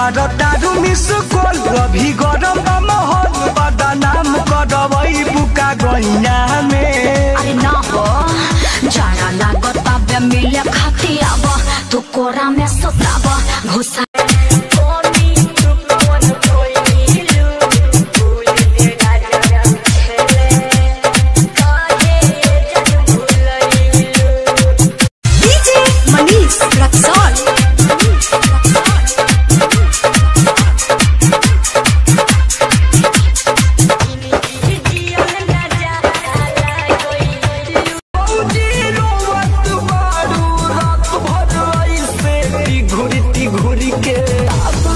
हमारा दारू मिस कोल अभी गरम बा माहौल बदनाम करवई बुका गइया में। अरे लागत मिले खाती घुसा घुरी के।